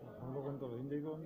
아, 방법은 또 인제 이거